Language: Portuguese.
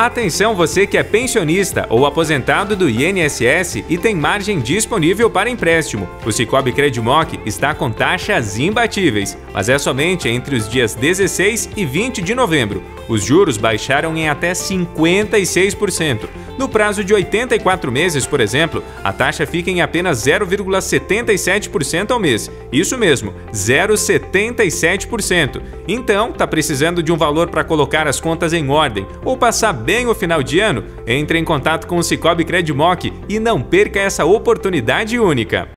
Atenção você que é pensionista ou aposentado do INSS e tem margem disponível para empréstimo. O Cicobi Credimoc está com taxas imbatíveis, mas é somente entre os dias 16 e 20 de novembro. Os juros baixaram em até 56%. No prazo de 84 meses, por exemplo, a taxa fica em apenas 0,77% ao mês. Isso mesmo, 0,77%. Então, tá precisando de um valor para colocar as contas em ordem ou passar bem o final de ano? Entre em contato com o Cicobi Credimoc e não perca essa oportunidade única.